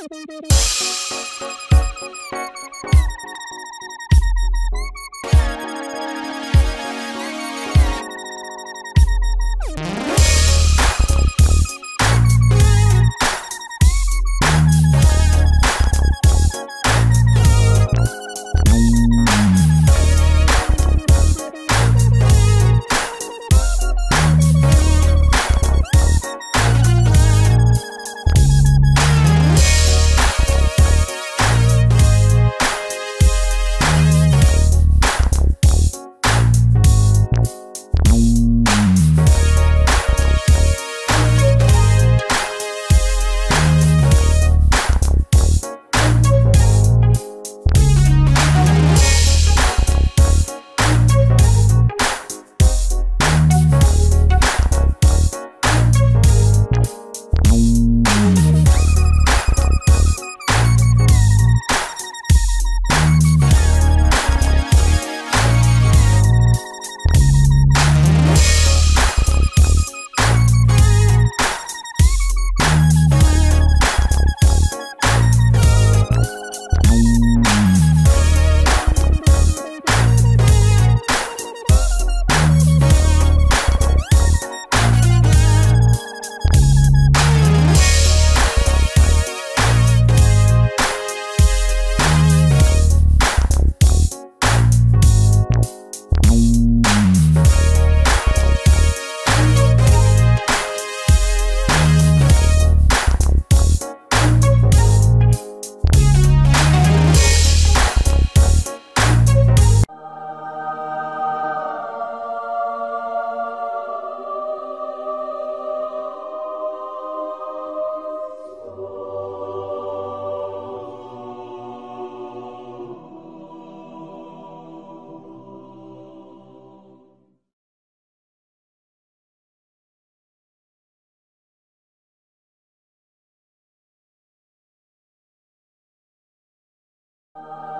Thank you. You